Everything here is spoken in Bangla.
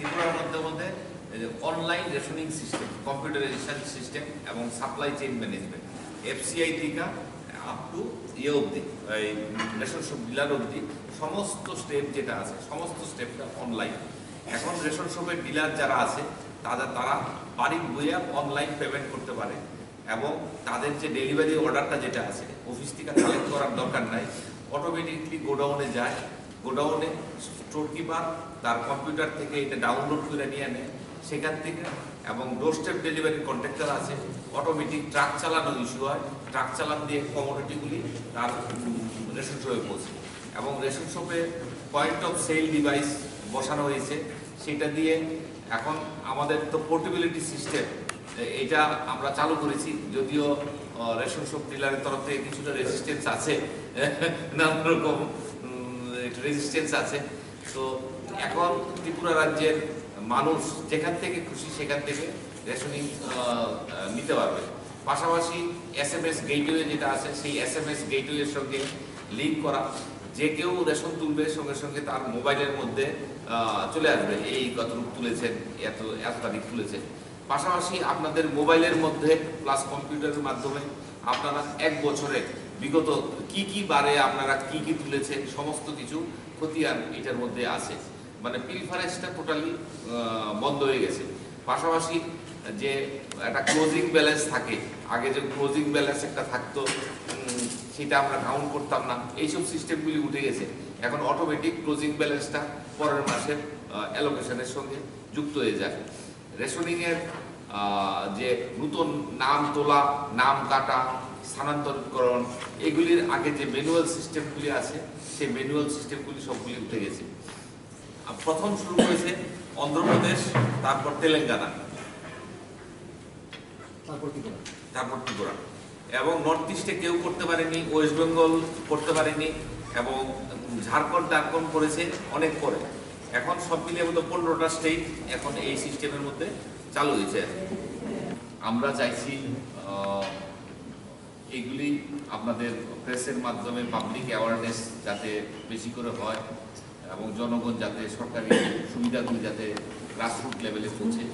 ত্রিপুরার মধ্যে মধ্যে online rationing system computerisation system এবং সাপ্লাই চেইন ম্যানেজমেন্ট এফসিআই থেকে আপ টু ইয়ে অবধি, এই রেশন শপ ডিলার অবধি সমস্ত স্টেপ যেটা আছে, সমস্ত স্টেপটা অনলাইন এখন রেশন শপের ডিলার যারা আছে তাদের তারা বাড়ির বইয়া অনলাইন পেমেন্ট করতে পারে এবং তাদের যে ডেলিভারি অর্ডারটা যেটা আছে অফিস থেকে কালেক্ট করার দরকার নাই অটোমেটিকলি গোডাউনে যায়। গোডাউনে স্টোর তার কম্পিউটার থেকে এটা ডাউনলোড করে নিয়ে আনে সেখান থেকে এবং ডোর স্টেপ ডেলিভারি কন্ট্রাক্টর আছে। অটোমেটিক ট্রাক চালানো ইস্যু হয়। ট্রাক চালান দিয়ে কমোডিটিগুলি তার রেশন শপে পৌঁছে। এবং রেশন শপে পয়েন্ট অফ সেল ডিভাইস বসানো হয়েছে। সেটা দিয়ে এখন আমাদের তো পোর্টেবিলিটি সিস্টেম এটা আমরা চালু করেছি। যদিও রেশন শপ ডিলারের তরফ থেকে কিছুটা রেজিস্ট্যান্স আছে। নানা রকম রেজিস্ট্যান্স আছে। তো এখন ত্রিপুরা রাজ্যের মানুষ যেখান থেকে খুশি সেখান থেকে রেশনিং নিতে পারবে। পাশাপাশি এস এম এস গেটওয়ে যেটা আছে, সেই এস এম এস গেটওয়ের সঙ্গে লিঙ্ক করা, যে কেউ রেশন তুলবে সঙ্গে সঙ্গে তার মোবাইলের মধ্যে চলে আসবে। এই কতটুকু তুলেছেন, এত এত তারিখ তুলেছেন। পাশাপাশি আপনাদের মোবাইলের মধ্যে প্লাস কম্পিউটারের মাধ্যমে আপনারা এক বছরে বিগত কি কি বারে আপনারা কি কি তুলেছেন, সমস্ত কিছু খতিয়ান এটার মধ্যে আছে। মানে প্রিফারেন্সটা টোটালি বন্ধ হয়ে গেছে। পাশাপাশি যে একটা ক্লোজিং ব্যালেন্স থাকে, আগে যে ক্লোজিং ব্যালেন্স একটা থাকতো সেটা আমরা কাউন্ট করতাম না। এইসব সিস্টেমগুলি উঠে গেছে। এখন অটোমেটিক ক্লোজিং ব্যালেন্সটা পরের মাসের অ্যালোকেশনের সঙ্গে যুক্ত হয়ে যায় রেশনিংয়ের যে নতুন নাম তোলা নাম কাটা স্থানান্তরকরণ এগুলির আগে যে ম্যানুয়াল সিস্টেমগুলি আছে সেই ম্যানুয়াল সিস্টেমগুলি সবগুলি উঠে গেছে। প্রথম শুরু হয়েছে অন্ধ্রপ্রদেশ তারপর তেলেঙ্গানা। তারপর ত্রিপুরা। এবং নর্থ ইস্টে কেউ করতে পারেনি ওয়েস্ট বেঙ্গল করতে পারেনি এবং ঝাড়খণ্ড টারখণ্ড করেছে অনেক পরে এখন সব মিলিয়ে মতো পনেরোটা স্টেট এখন এই সিস্টেমের মধ্যে চালু হয়েছে। আমরা চাইছি এগুলি আপনাদের প্রেসের মাধ্যমে পাবলিক অ্যাওয়ারনেস যাতে বেশি করে হয় এবং জনগণ যাতে সরকারি সুবিধাগুলি যাতে গ্রাসরুট লেভেলে পৌঁছে।